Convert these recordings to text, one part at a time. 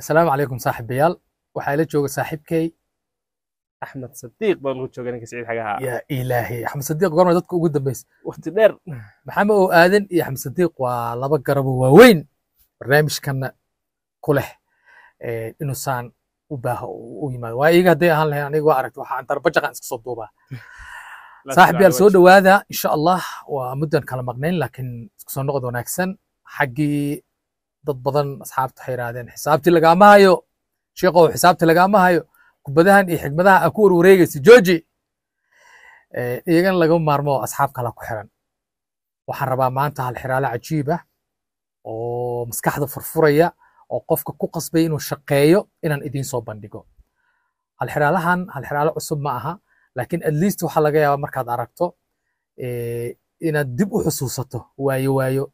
asalaamu calaykum saaxiibayaal waxaa ila jooga saaxiibkay. Axmed sadiiq baan ugu jooga ninka siciid xagaha. Yaa ilaahay axmed sadiiq goorma dadka ugu dambeysa waqti dheer. Maxamed oo aadan? Iyo axmed sadiiq waa laba garabo waaweyn barnaamijkana ku leh eh, inuusaan u baaha u yimaado. Waa iyaga hadday ahaan lahayn aniga waa aragta waxaan darbajaqan iska soo duubaa. Saaxiibayaal soo dhowaada insha allah waa muddan kala maqnayn laakiin isku soo noqod wanaagsan. Xaggii dad badan asxaabta waxay yidhahdeen xisaabtii lagaama hayo sheekow xisaabtii lagaama hayo kubadahan iyo xigmadaha aa ku warwareegaysa jooji Eh, iyagana laga maarmo asxaab kala ku xiran. Waxaan rabaa maanta hal xiraale cajiib ah oo maskaxda furfuraya oo qofka ku qasbay inuu shaqeeyo inaan idiin soo bandhigo. Hal xiraalahan hal xiraale cusub ma aha laakiin at least waxaa laga yaabaa markaad aragto inaad dib u xusuusato waayo waayo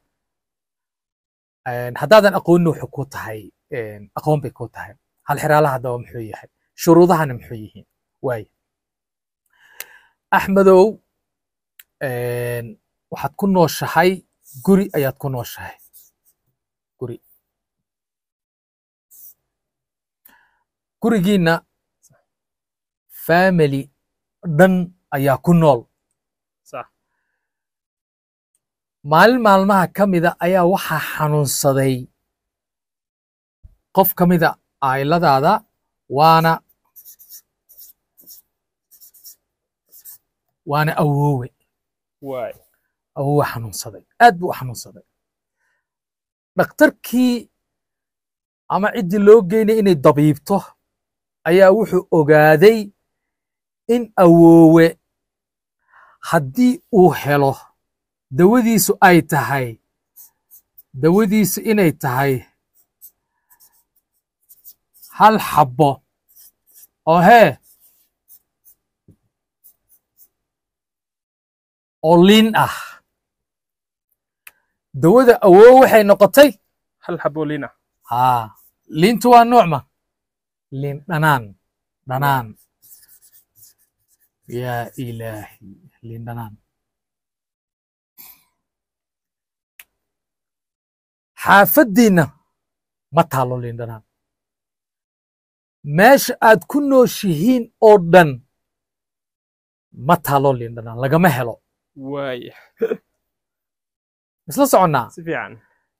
haddaadan aqoonin wuxuu ku tahay aqoon bay ku tahay. Hal xiraalaha haddaba muxuu yahay. Shuruudahana muxuu yihiin. Waaye axmedow waxaad ku nooshahay guri ayaad ku nooshahay. Guri. Gurigiina family dhan ayaa ku nool sax maalin maalmaha ka mida ayaa waxaa xanuunsaday. Qof ka mida ailadaada waana waana awoowe. Awoowe xanuunsaday. Aad buu u xanuunsaday. Dhakhtarkii ama ciddii loo geynay inay dabiibto ayaa wuxuu ogaaday in awoowe haddii uu helo dawadiisu ay tahay. Dawadiisu inay tahay hal xabbo oo hee oo liin ah. Dawada awoowe waxay noqotay hal xaboolina haa liintu waa noocma liin dhanaan dhanaan. Yaa ilaahi liin dhanaan xaafaddiinna ma taalo liin dhanaan meesha aad ku nooshihiin oo dhan ma taalo liin dhanaan lagama helo. Isla soconnaa si fiican.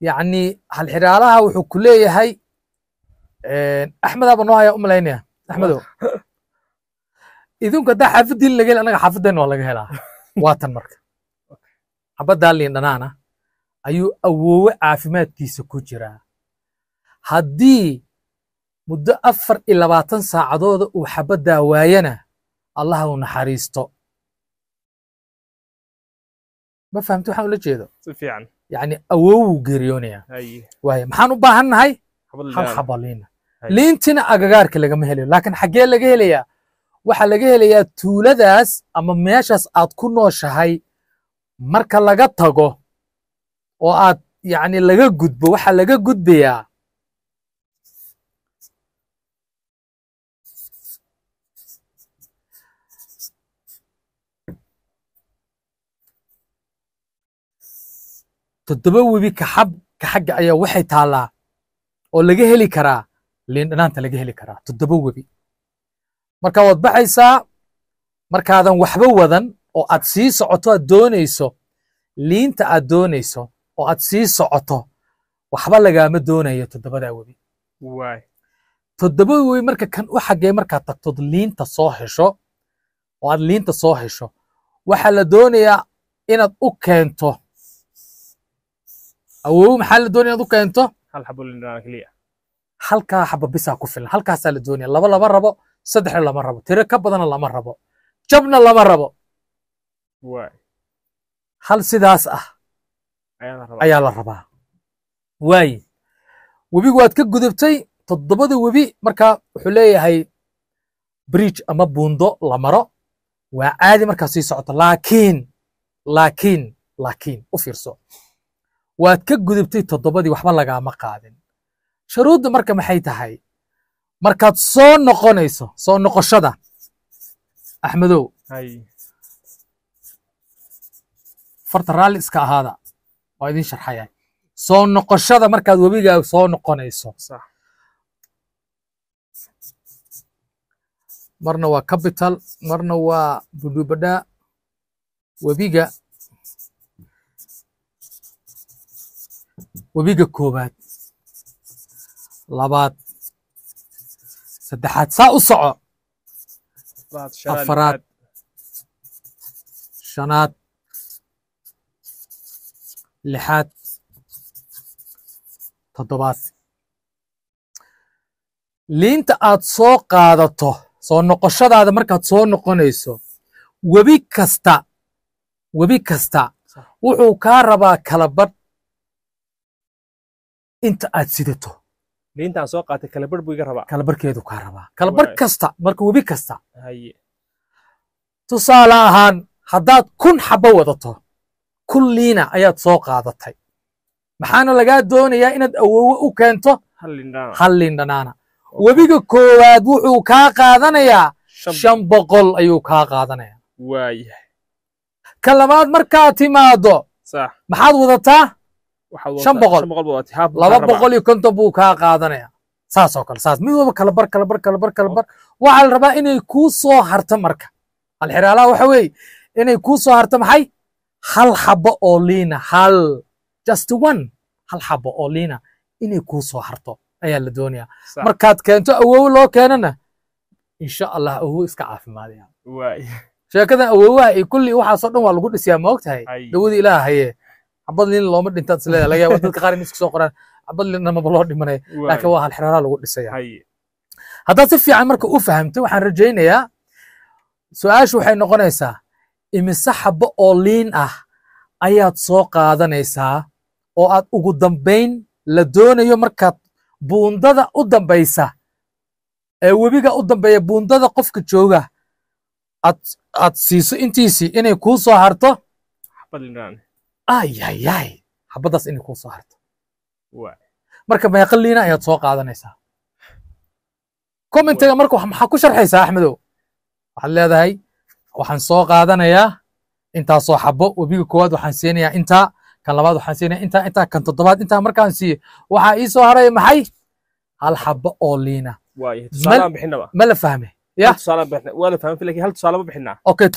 Yacni halxiraalaha wuxuu ku leeyahay axmedaaba noo haya u malaynaya. Axmedow idinku haddaa xaafaddiin laga heli annaga xaafaddeena waa laga helaa. Waa tan marka. Xabaddaa liin dhanaana ayuu awoowe caafimaadkiisa ku jiraa. Haddii muddo afar iyo labaatan saacadooda uu xabaddaa waayana allaha u naxariisto. Ma fahamti waxaan ula jeedo? Yacni awoowuu geeriyoonayaa. Waaye maxaan u baahan nahay hal liin xabo liina Hay. liintina agagaarka lagama helayo laakiin xaggee laga helayaa waxaa laga helayaa tuuladaas ama meeshaas aad ku nooshahay marka laga tago oo aad yacni laga gudbo waxaa laga gudbayaa toddoba webi kaxab ka xagga ayaa waxay taallaa oo laga heli karaa liin dhanaanta laga heli karaa toddoba webi. Marka waad baxaysaa markaadan waxba wadan oo aad sii socoto aad doonayso liinta aad doonayso oo aad sii socoto waxba lagaama doonayo toddobadaa webi. Waay toddoba webi marka kan u xaggee markaad tagtod liinta soo hesho oo aad liinta soo hesho waxaa la doonayaa inaad u keento. Awoowe maxaa la doonaya inaad u keento? Halkaa xaba bisaa ku filan. Halkaasaa la doonaya. Laba lama rabo saddexna lama rabo. Tiro ka badana lama rabo. Jabna lama rabo. Hal sidaas ah ayaa la rabaa. Waaye webigu waad ka gudubtay toddobada webi marka wuxuu leeyahay bridge ama buundo la maro. Waa caadi markaa sii socoto laakiin laakiin laakiin u fiirso. Waad ka gudubtay toddobadii waxba lagaama qaadin. Shuruudda marka maxay tahay? Markaad soo noqonayso soo noqoshada axmedow. Farta raalli iska ahaada oo idin sharxaya soo noqoshada markaad webigaa soo noqonayso. Marna waa capital marna waa budubadha webiga. Webiga koobaad labaad. Saddexaad. Saa u soco. Afaraad. shanaad lixaad toddobaad liinta aad soo qaadato soo noqoshadaada markaad soo noqonayso webi kasta webi kasta wuxuu kaa rabaa kala badh inta aad sidato liintaan soo qaatay kala bar buu iga rabaa kala barhkeedu kaa rabaa kala barh Waay. kasta marka webi kasta tusaale ahaan haddaad kun xabbo wadato kun liina ayaad soo qaadatay. Maxaana lagaa doonayaa inaad awowe u keento? Hal liindhaan hal liin dhanaana webiga koowaad wuxuu kaa qaadanayaa shan boqol ayuu kaa qaadanayaa. Ka labaad markaad timaado maxaad wadataa? Shan boqol. laba boqol iyo konton buu kaa qaadanaya saas oo kale saas. Mid walba kala bar kala bar kala bar kala bar. Waxaa la rabaa inay kuu soo harto marka. Alxiraalaha waxa weeye inay kuu soo harto maxay hal xabo oo liina hal just one hal xabo oo liina inay kuu soo harto ayaa la doonayaa. Sax. markaad keento awowe loo keenana insha allah awowe iska caafimaadaya. Sheekadan awowaha iyo kulli waxaasoo dhan waa lagu dhisiyaa ma ogtahay? Ay. dawadii ilaah haye xabad liin looma dhintaad isleedahay laga yaaba dadka qaar in isku soo qoraan. Xabad liin namaba loo dhimanaya laakiin waa hal lagu dhisaya. Haddaad si fiican marka u fahamto waxaan rajaynayaa su'aashu waxay noqonaysaa imise xabo oo liin ah ayaad soo qaadanaysaa oo aad ugu dambayn la doonayo markaad buundada u dambaysa ee webiga u dambeeya buundada qofka jooga aad aad siiso intiisii inay kuu soo harto? Ayayay xabaddaas inay kuu soo harto. Marka meeqa liina ayaad soo qaadanaysaa. Commentiga marka maxaa ku sharxaysaa axmedow? Waxaad leedahay waxaan soo qaadanayaa intaasoo xabo webiga koowaad waxaan siinayaa intaa kan labaad waxaan siinayaa intaa intaa kan toddobaad intaa markaan siiyo. Waxaa ii soo haraya maxay? Hal xabo oo liina. Ma la fahme Ya. tusaale bixinaa okay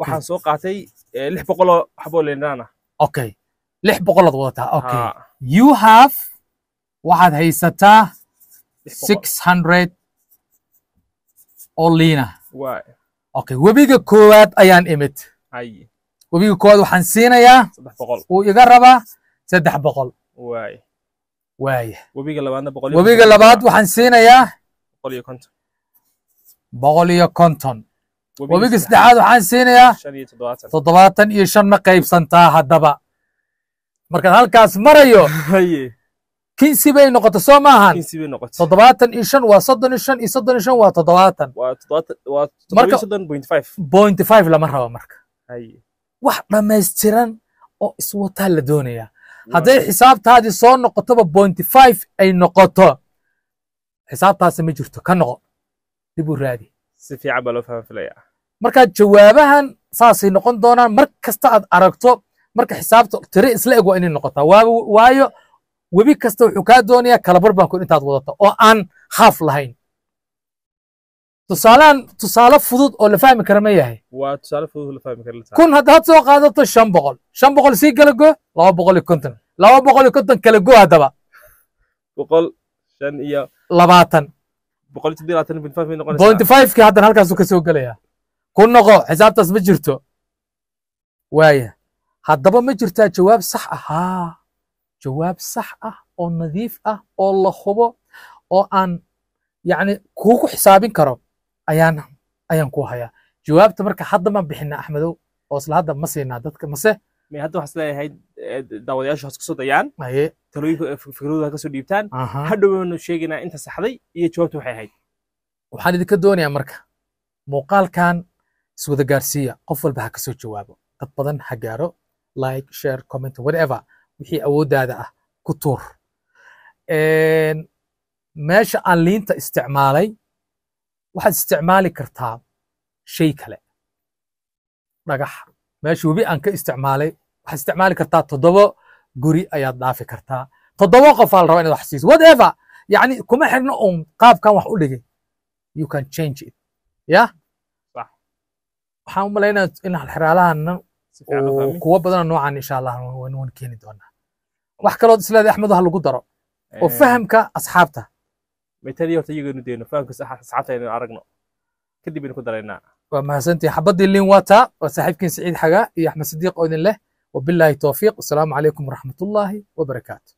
waxaan soo qaatay eh, lix boqoloo xaboo liindhaan ah. Okay lix boqolaad wadataa. Okay you have waxaad haysataa six hundred oo liina okay webiga koowaad ayaan imid. Webiga koowaad waxaan siinayaa uu iga rabaa saddex boqol. Waay. Waaya webiga labaad waxaan siinayaa boqol iyo konton. webiga saddexaad, waxaan siinayaa toddobaatan. iyo shan ma qaybsantaa haddaba. Markaad halkaas marayo kinsi bay noqoto soo maahan? Toddobaatan iyo shan waa soddon iyo shan iyo soddon iyo shan waa toddobaatan. Point five. lama rabo marka. Wax dhammaystiran oo iswataa la doonayaa. Hadday xisaabtaadii soo noqotoba point five ay noqoto xisaabtaasi ma jirto ka noqo. Dib u raadi. Si fiican baa loo fahma filayaa marka jawaabahan saasay noqon doonaan mar kasta aad aragto marka xisaabta tire isla eg waa inay noqotaa. Waa- waayo webi kasta wuxuu kaa doonayaa kalabar baan kun intaad wadato oo aan haaf lahayn. Tusaalehan tusaale fudud oo la fahmi kara ma yahay. Kun haddaad soo qaadato shan boqol. Shan boqol sii kala go laba boqol iyo konton. Laba boqol iyo konton kala go haddaba. Labaatan boqol iyo toddoba iyo labaatan point five bay point noqonaysaa five ki haddana halkaasuu ka soo gelayaa. Ku noqo xisaabtaas ma jirto. Waaya haddaba ma jirtaa jawaab sax ah haa jawaab sax ah oo nadiif ah oo la hubo oo aan yacni kuugu xisaabin karo ayaan ayaan ku hayaa. Jawaabta marka hadda ma bixinaa axmedow oo isla hadda ma siinaa dadka mase may hadda waxaas leeyahay eh, daawadayaashu has ku soo dayaan. Talooyinka eh, fikradooda ha ka soo dhiibtaan. Aha hadhow baynu sheegaynaa inta saxday iyo jawaabta waxay ahayd. Waxaan idinka doonayaa marka muuqaalkan iswada gaarsiiya. Qof walba ha ka soo jawaabo. Dad badan ha gaaro like share comment whatever wixii awooddaada ah ku tuur. Meesha aan liinta isticmaalay waxaad isticmaali kartaa shay kale. Dhagax. Meesha webi aan ka isticmaalay waxaad isticmaali kartaa toddoba guri ayaad dhaafi kartaa. Toddoba qof aa la rabaa inaad wax siiso. Whatever. Yacni kuma xirno uun qaabkan wax u dhigay. You can change it. Ya? Sax. waxaan u malaynaa in xeraalahan kuwa badan noocan insha allah waan keeni doonaa wax kalood isleedahay axmed ha lagu daro. Oo Ee, fahamka asxaabta. Metali horta iyaganu deyno fahamka asxaabta aynu aragno. Kadib aynu ku daraynaa. Waa mahadsantihi xabadii liin wataa waa saaxiibkiin siciid xagaa iyo axmed sadiiq oo idin leh. Wabilaahi towfiiq wasalaamu calaykum waraxmatullaahi wabarakaatu